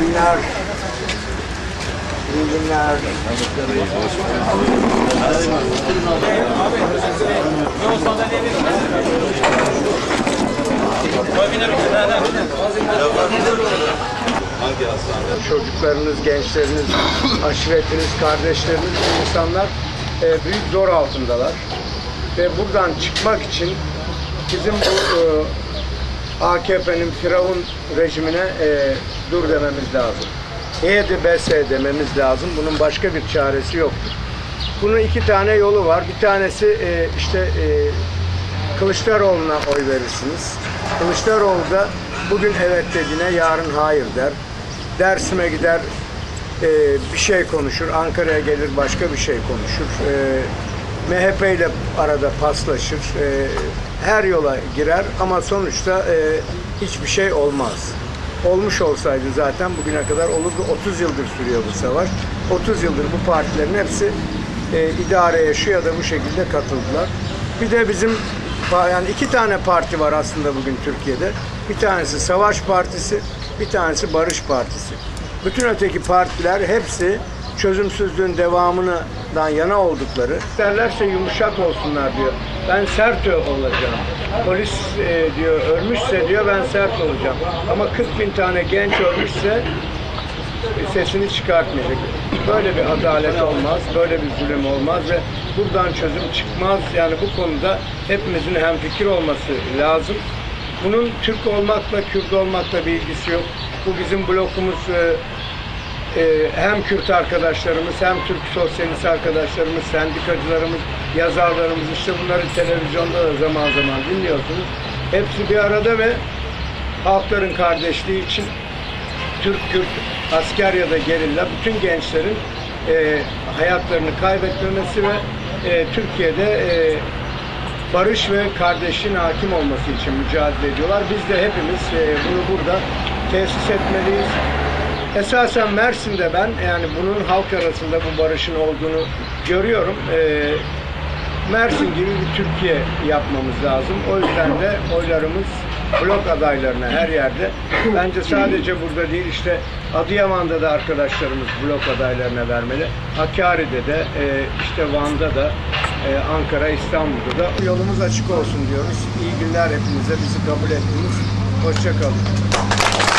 günler. Hangi hastane? Çocuklarınız, gençleriniz, aşiretiniz, kardeşleriniz insanlar e, büyük zor altındalar. Ve buradan çıkmak için bizim bu e, AKP'nin Firavun rejimine e, dur dememiz lazım. E'di bese dememiz lazım. Bunun başka bir çaresi yoktur. Bunun iki tane yolu var. Bir tanesi e, işte e, Kılıçdaroğlu'na oy verirsiniz. Kılıçdaroğlu da bugün evet dediğine yarın hayır der. Dersim'e gider e, bir şey konuşur. Ankara'ya gelir başka bir şey konuşur. E, MHP ile arada paslaşır. E, her yola girer ama sonuçta e, hiçbir şey olmaz. Olmuş olsaydı zaten bugüne kadar olurdu. 30 yıldır sürüyor bu savaş. 30 yıldır bu partilerin hepsi e, idareye şu ya da bu şekilde katıldılar. Bir de bizim yani iki tane parti var aslında bugün Türkiye'de. Bir tanesi Savaş Partisi, bir tanesi Barış Partisi. Bütün öteki partiler hepsi çözümsüzlüğün devamından yana oldukları. Derlerse yumuşak olsunlar diyor. Ben sert olacağım. Polis e, diyor ölmüşse diyor ben sert olacağım. Ama 40 bin tane genç ölmüşse sesini çıkartmayacak. Böyle bir adalet olmaz, böyle bir zulüm olmaz ve buradan çözüm çıkmaz. Yani bu konuda hepimizin hemfikir olması lazım. Bunun Türk olmakla, Kürt olmakla bir ilgisi yok. Bu bizim blokumuz e, e, hem Kürt arkadaşlarımız hem Türk sosyalist arkadaşlarımız, sendikacılarımız, yazarlarımız işte bunları televizyonda da zaman zaman dinliyorsunuz. Hepsi bir arada ve halkların kardeşliği için Türk, Kürt, asker ya da gerilla bütün gençlerin e, hayatlarını kaybetmemesi ve e, Türkiye'de e, barış ve kardeşliğin hakim olması için mücadele ediyorlar. Biz de hepimiz e, bunu burada tesis etmeliyiz. Esasen Mersin'de ben yani bunun halk arasında bu barışın olduğunu görüyorum. E, Mersin gibi bir Türkiye yapmamız lazım. O yüzden de oylarımız blok adaylarına her yerde. Bence sadece burada değil işte Adıyaman'da da arkadaşlarımız blok adaylarına vermeli. Hakkari'de de e, işte Van'da da e, Ankara, İstanbul'da da yolumuz açık olsun diyoruz. İyi günler hepinize bizi kabul ettiniz. Hoşçakalın.